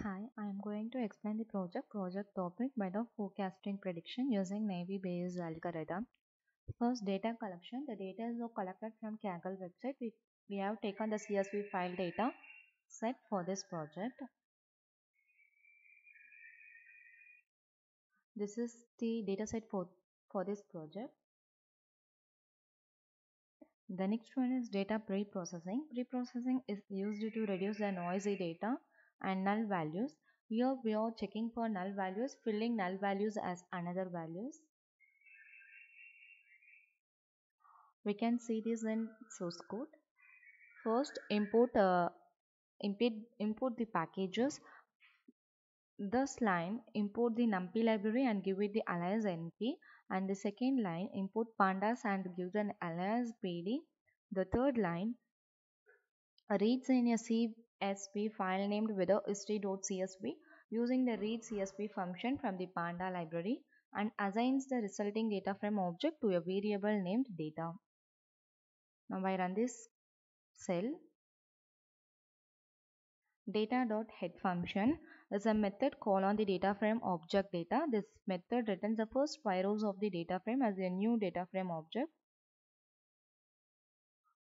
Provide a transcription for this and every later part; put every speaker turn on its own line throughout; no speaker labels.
Hi, I am going to explain the project project topic by the forecasting prediction using Naive Bayes algorithm. First, data collection. The data is collected from Kaggle website. We, we have taken the CSV file data set for this project. This is the data set for, for this project. The next one is data pre-processing. Pre-processing is used to reduce the noisy data and null values. Here we are checking for null values, filling null values as another values. We can see this in source code. First import uh, import, import the packages. This line import the numpy library and give it the alias np and the second line import pandas and give an alias pd. The third line reads in a CSV file named with a history.csv using the read CSV function from the panda library and assigns the resulting data frame object to a variable named data. Now I run this cell data.head function is a method call on the data frame object data. This method returns the first five rows of the data frame as a new data frame object.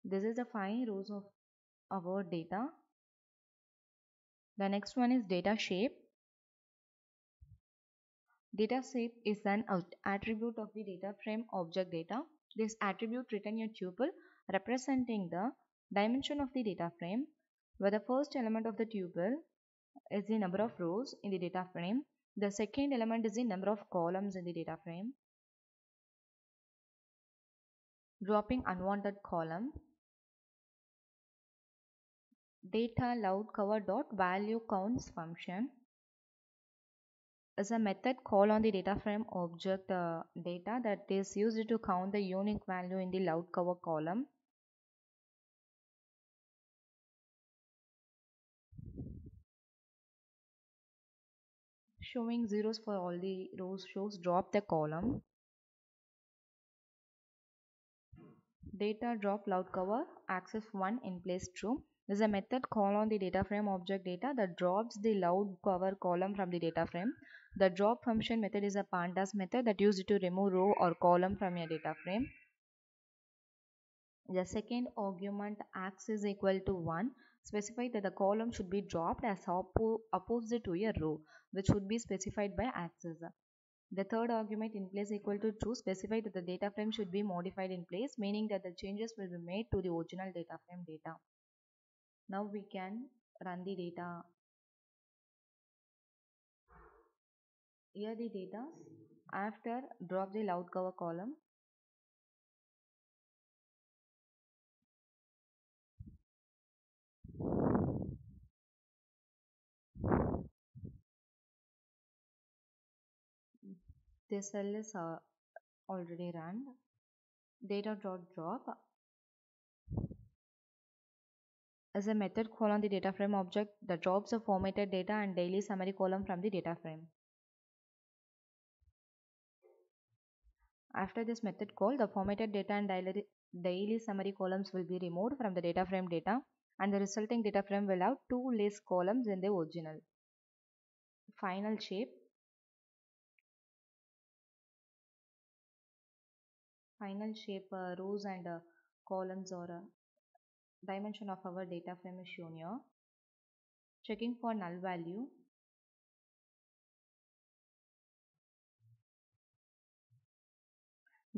This is the five rows of our data. The next one is data shape. Data shape is an attribute of the data frame object data. This attribute returns a tuple representing the dimension of the data frame where the first element of the tuple is the number of rows in the data frame. The second element is the number of columns in the data frame. Dropping unwanted column. Data loud cover dot value counts function is a method call on the data frame object uh, data that is used to count the unique value in the loud cover column. Showing zeros for all the rows shows drop the column. Data drop loud cover axis 1 in place true is a method call on the data frame object data that drops the loud cover column from the data frame. The drop function method is a pandas method that used to remove row or column from a data frame. The second argument x is equal to 1 specify that the column should be dropped as oppo opposite to a row which should be specified by axis. The third argument in place equal to true specify that the data frame should be modified in place meaning that the changes will be made to the original data frame data. Now we can run the data. Here the data. After drop the loud cover column. This cell is uh, already run. Data dot drop is a method call on the data frame object that drops the formatted data and daily summary column from the data frame. After this method call the formatted data and daily, daily summary columns will be removed from the data frame data and the resulting data frame will have two less columns in the original. Final shape. Final shape uh, rows and uh, columns or uh, dimension of our data frame is shown here. Checking for null value.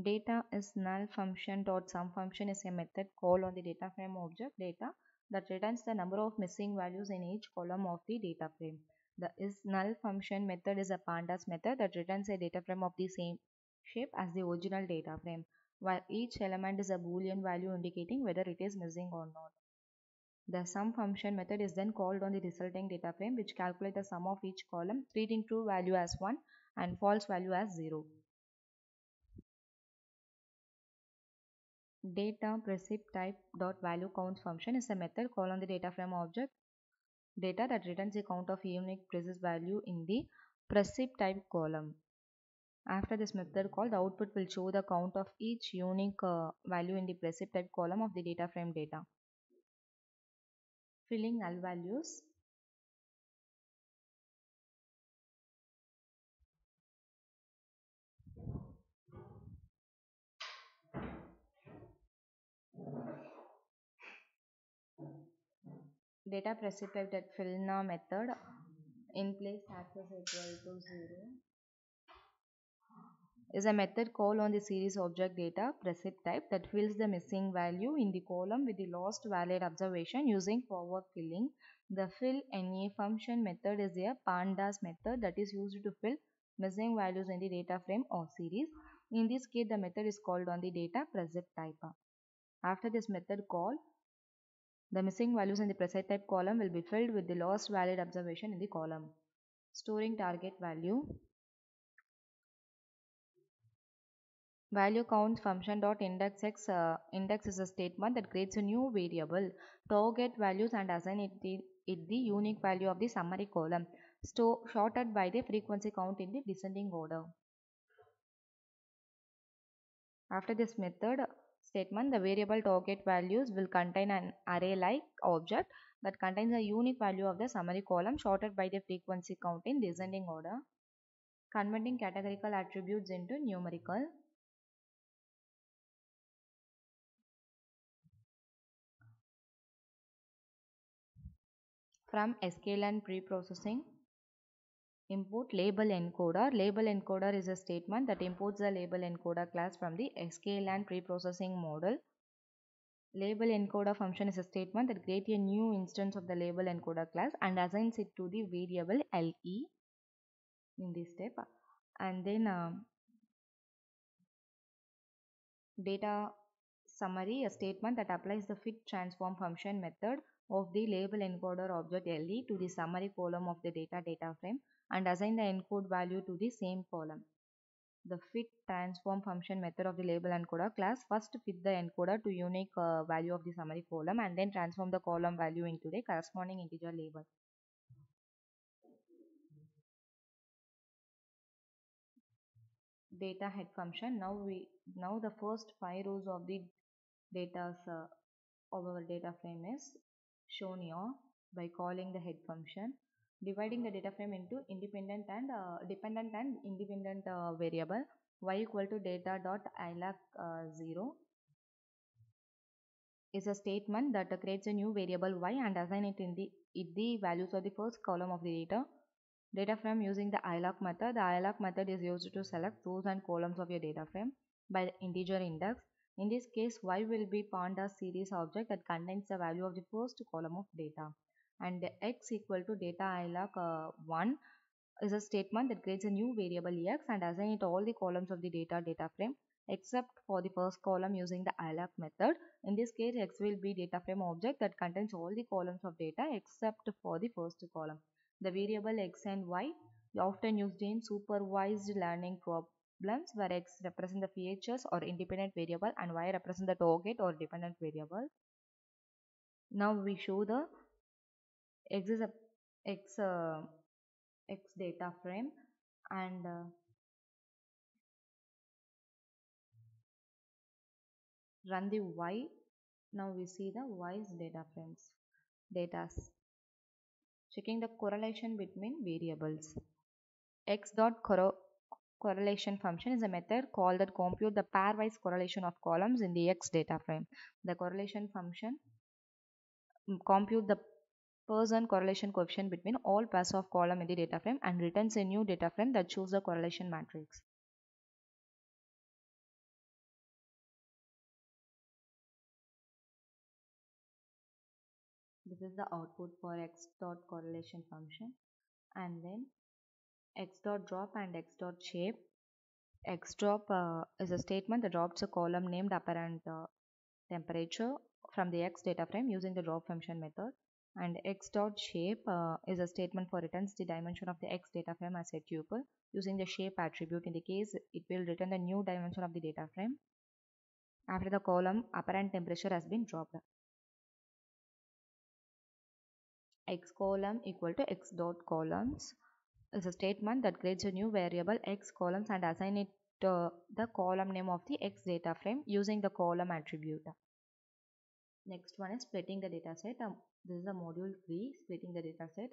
Data is null function dot sum function is a method call on the data frame object data that returns the number of missing values in each column of the data frame. The is null function method is a pandas method that returns a data frame of the same shape as the original data frame while each element is a boolean value indicating whether it is missing or not. The sum function method is then called on the resulting data frame which calculates the sum of each column treating true value as 1 and false value as 0. Data precip type dot value counts function is a method called on the data frame object data that returns a count of unique precise value in the precip type column. After this method call, the output will show the count of each unique uh, value in the precip type column of the data frame data. Filling null values. Data precip type that fill now method in place axis equal to 0 is a method called on the series object data precip type that fills the missing value in the column with the lost valid observation using forward filling. The fill NA function method is a pandas method that is used to fill missing values in the data frame or series. In this case, the method is called on the data precip type. After this method call, the missing values in the precip type column will be filled with the lost valid observation in the column. Storing target value. Value count function dot index x uh, index is a statement that creates a new variable target values and assign it the, it the unique value of the summary column sorted by the frequency count in the descending order. After this method statement, the variable target values will contain an array-like object that contains a unique value of the summary column sorted by the frequency count in descending order. Converting categorical attributes into numerical. From sklearn preprocessing import label encoder. Label encoder is a statement that imports the label encoder class from the sklearn preprocessing model. Label encoder function is a statement that creates a new instance of the label encoder class and assigns it to the variable LE in this step. And then um, data summary, a statement that applies the fit transform function method of the label encoder object LE to the summary column of the data data frame and assign the encode value to the same column. The fit transform function method of the label encoder class first fit the encoder to unique uh, value of the summary column and then transform the column value into the corresponding integer label. Data head function. Now we now the first five rows of the data's uh, of our data frame is shown here by calling the head function dividing the data frame into independent and uh, dependent and independent uh, variable y equal to data dot iloc uh, 0 is a statement that creates a new variable y and assign it in the it the values of the first column of the data data frame using the iloc method. The iloc method is used to select rows and columns of your data frame by the integer index in this case y will be pandas series object that contains the value of the first column of data and x equal to data iloc uh, 1 is a statement that creates a new variable x and assign it all the columns of the data data frame except for the first column using the iloc method. In this case, x will be data frame object that contains all the columns of data except for the first column. The variable x and y often used in supervised learning problems where x represent the features or independent variable and y represent the target or dependent variable. Now we show the x is a x uh, x data frame and uh, run the y. Now we see the y's data frames datas. Checking the correlation between variables. x dot correlation function is a method called that compute the pairwise correlation of columns in the x data frame the correlation function mm, compute the Pearson correlation coefficient between all pairs of column in the data frame and returns a new data frame that shows the correlation matrix. This is the output for x dot correlation function and then x dot drop and x dot shape. x drop uh, is a statement. That drops a column named apparent uh, temperature from the x data frame using the drop function method. And x dot shape uh, is a statement for returns the dimension of the x data frame as a tuple. Using the shape attribute in the case it will return the new dimension of the data frame after the column apparent temperature has been dropped. X column equal to x dot columns is a statement that creates a new variable x columns and assign it the column name of the x data frame using the column attribute. Next one is splitting the data set. Um, this is the module 3 splitting the data set.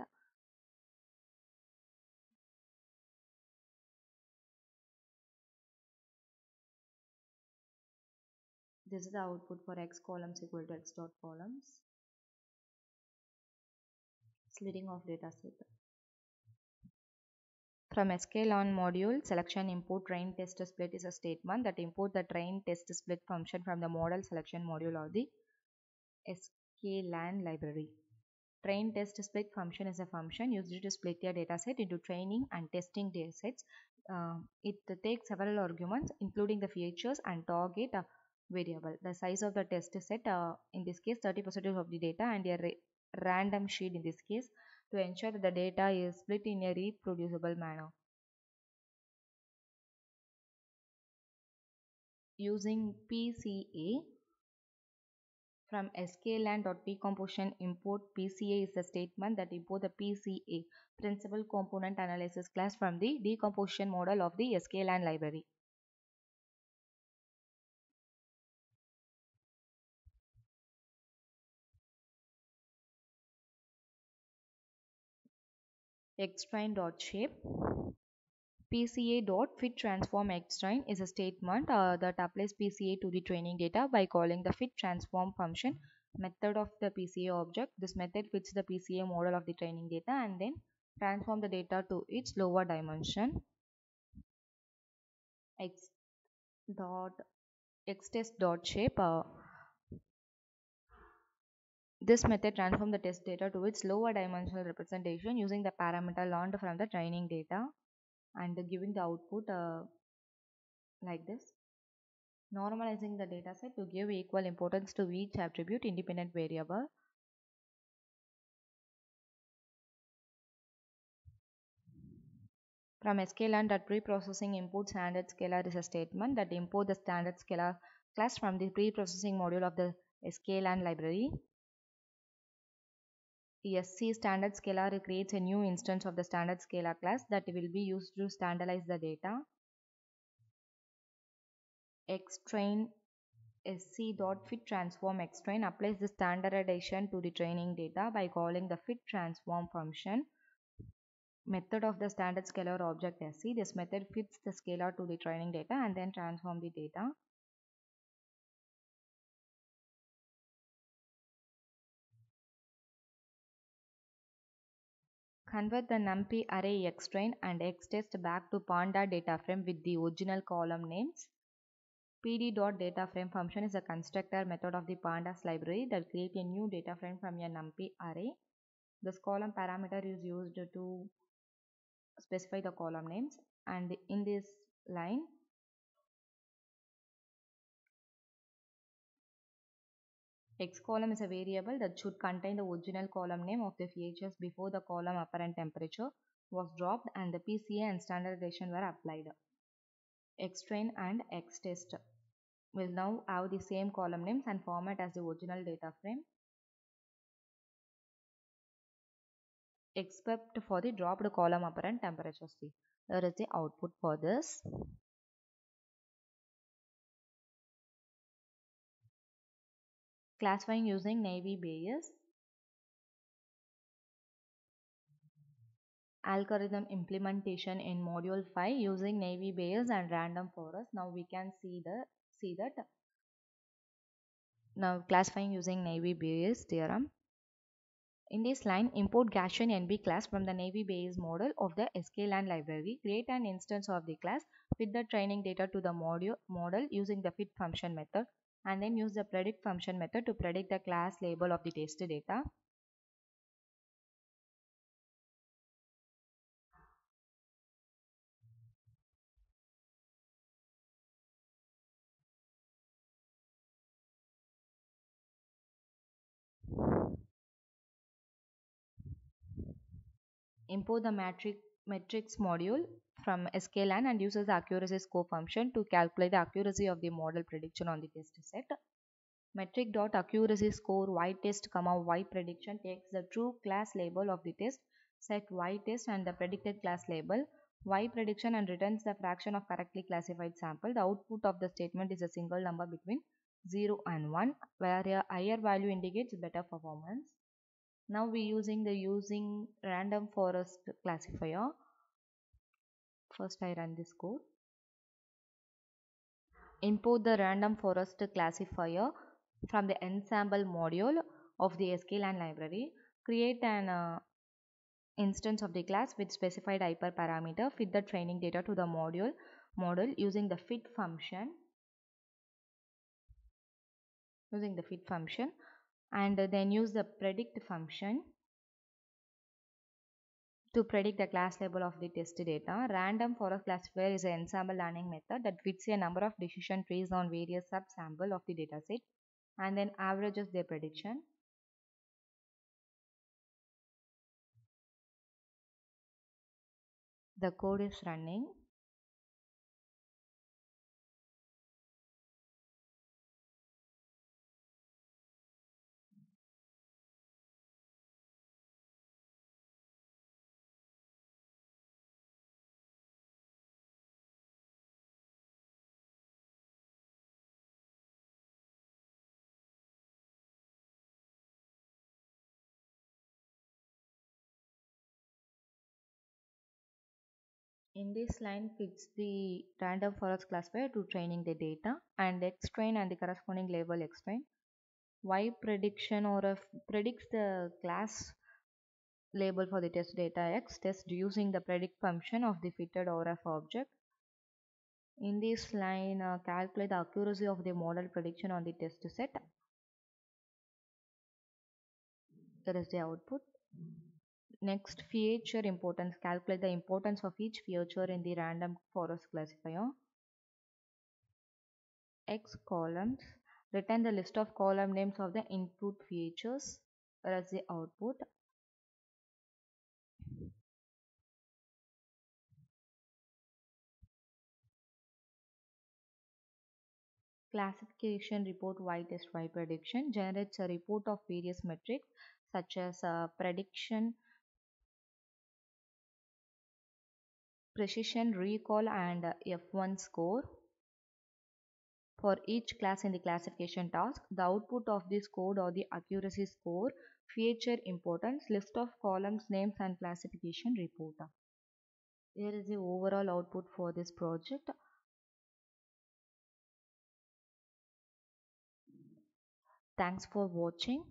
This is the output for x columns equal to x dot columns. Splitting of dataset. From sklearn model selection import train test split is a statement that import the train test split function from the model selection module of the sklearn library. Train test split function is a function used to split a dataset into training and testing datasets. Uh, it takes several arguments including the features and target uh, variable. The size of the test set uh, in this case 30% of the data and a random sheet in this case to ensure that the data is split in a reproducible manner. Using PCA from sklearn.decomposition import PCA is the statement that import the PCA principal component analysis class from the decomposition model of the sklearn library. xtrain.shape PCA.fit transform xtrain is a statement uh, that applies PCA to the training data by calling the fit transform function method of the PCA object. This method fits the PCA model of the training data and then transform the data to its lower dimension. X dot dot shape uh, this method transforms the test data to its lower dimensional representation using the parameter learned from the training data and giving the output uh, like this. Normalizing the dataset to give equal importance to each attribute independent variable. From sklearn that preprocessing import standard scaler is a statement that import the standard scaler class from the preprocessing module of the sklearn library. SC standard scaler creates a new instance of the standard scaler class that will be used to standardize the data. Xtrain sc.fit transform xtrain applies the standardization to the training data by calling the fit transform function method of the standard scaler object sc. This method fits the scalar to the training data and then transform the data. Convert the numpy array xtrain and xtest back to panda data frame with the original column names. pd.dataframe function is a constructor method of the pandas library that creates a new data frame from a numpy array. This column parameter is used to specify the column names and in this line X column is a variable that should contain the original column name of the features before the column apparent temperature was dropped and the PCA and standardization were applied. Xtrain and Xtest will now have the same column names and format as the original data frame except for the dropped column apparent temperature C. There is the output for this. Classifying using Naive Bayes. Algorithm implementation in module 5 using Naive Bayes and random forest. Now we can see the see that now classifying using Naive Bayes theorem. In this line, import Gaussian NB class from the Naive Bayes model of the sklearn library. Create an instance of the class, fit the training data to the module, model using the fit function method and then use the predict function method to predict the class label of the test data. import the matrix metrics module from sklearn and uses the accuracy score function to calculate the accuracy of the model prediction on the test set. Metric dot accuracy score y test comma y prediction takes the true class label of the test set y test and the predicted class label y prediction and returns the fraction of correctly classified sample. The output of the statement is a single number between 0 and 1 where a higher value indicates better performance. Now we using the using random forest classifier. First I run this code. Import the random forest classifier from the ensemble module of the sklearn library. Create an uh, instance of the class with specified hyperparameter fit the training data to the module model using the fit function using the fit function and then use the predict function to predict the class label of the test data. Random forest classifier is an ensemble learning method that fits a number of decision trees on various subsample of the dataset and then averages their prediction. The code is running. In this line fits the random forest classifier to training the data and X train and the corresponding label X train. Y prediction or if predicts the class label for the test data X test using the predict function of the fitted ORF object. In this line, uh, calculate the accuracy of the model prediction on the test set. That is the output. Next, feature importance. Calculate the importance of each feature in the random forest classifier. X columns. Return the list of column names of the input features as the output. Classification report Y test Y prediction generates a report of various metrics such as uh, prediction, precision, recall and uh, F1 score. For each class in the classification task, the output of this code or the accuracy score, feature importance, list of columns, names and classification report. Here is the overall output for this project. Thanks for watching.